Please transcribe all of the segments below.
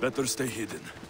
Better stay hidden.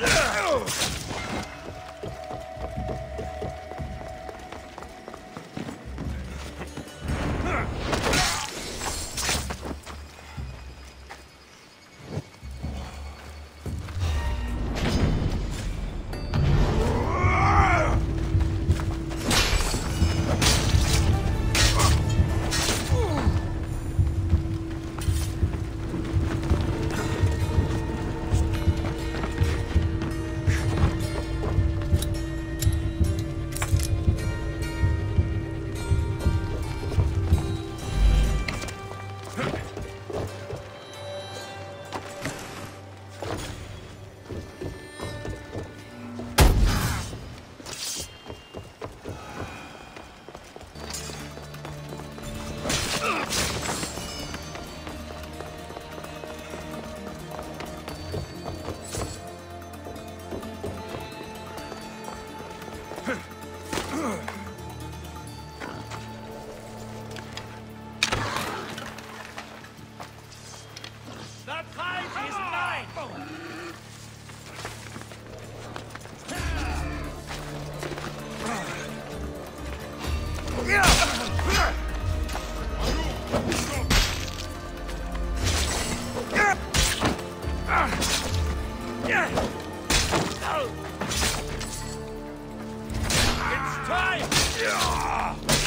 Oh! The prize Yeah!